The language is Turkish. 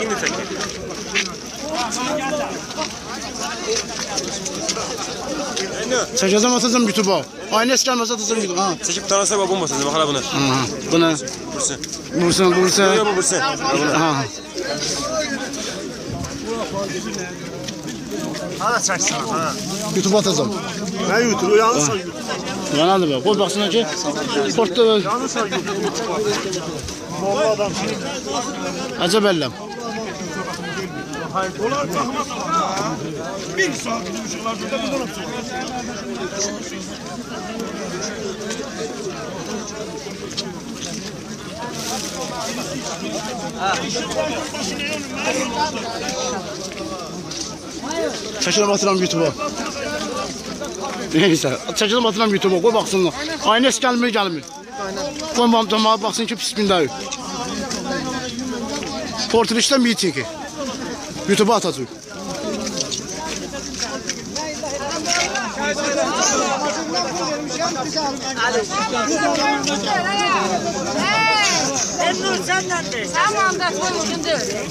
Yine tek. Çəkəcəm atacam YouTube-a. Aynəs gəlməsə atacam YouTube. Ha. Çekip tanısa bak bomba sözü. Bak hala buna. Ha. Bu nə? Burası. Bursun, bursun. Yok bu burası. Bak buna. Ha. Hala çəksin ha. YouTube atacam. Nə YouTube? Yanlışsa YouTube. Yanadır bə. Qoy baxsınlar ki, portda adam. əcəb elləm. Onlar baxmaz. Bir saat uşaqlar burada bir dönüb Çəkiləm atıram YouTube-a. Neysə, çəkiləm atıram YouTube-a. Qoy baxsınlar. Aynəs gəlmir, gəlmir. Qoy mam cəmaat baxsın ki, pis gündəyik. Portreçdə mitingi. YouTube-a atacaq. Ben Nur senden de. Tamam da sonucunda öyle.